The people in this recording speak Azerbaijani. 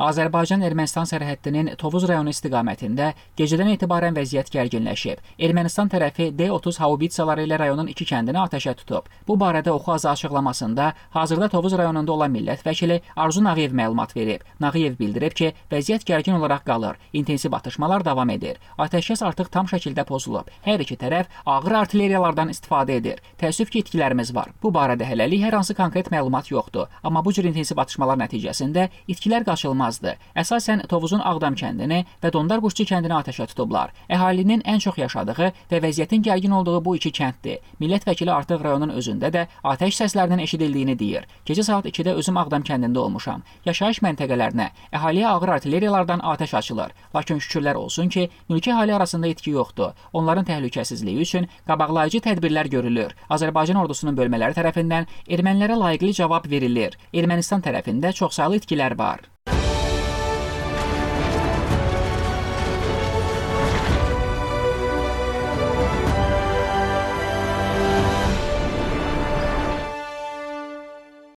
Azərbaycan-Ermənistan sərhəddinin Tovuz rayonu istiqamətində gecədən etibarən vəziyyət gərginləşib. Ermənistan tərəfi D-30 haubitsaları ilə rayonun iki kəndini atəşə tutub. Bu barədə Oxu Azı açıqlamasında hazırda Tovuz rayonunda olan millət vəkili Arzu Nağıyev məlumat verib. Nağıyev bildirib ki, vəziyyət gərgin olaraq qalır. İntensiv atışmalar davam edir. Atəşkəs artıq tam şəkildə pozulub. Hər iki tərəf ağır artilleriyalardan istifadə edir. Təəssüf ki, itkilərimiz var. Bu barədə hələlik hər hansı konkret məlumat yoxdur, amma bu cür intensiv atışmalar nəticəsində itkilər qaçılmazdır. Əsasən Tovuzun Ağdam kəndini və Dondar Quşçu kəndini atəşə tutublar. Əhalinin ən çox yaşadığı və vəziyyətin gərgin olduğu bu iki kənddir. Millət vəkili artıq rayonun özündə də atəş səslərinin eşidildiyini deyir. Gecə saat 2-də özüm Ağdam kəndində olmuşam. Yaşayış məntəqələrinə əhaliyə ağır artilleriyalardan atəş açılır. Lakin şükürlər olsun ki, mülki əhali arasında itki yoxdur. Onların təhlükəsizliyi üçün qabaqlayıcı tədbirlər görülür. Azərbaycan ordusunun bölmələri tərəfindən ermənilərə layiqli cavab verilir. Ermənistan tərəfində çoxsaylı itkilər var.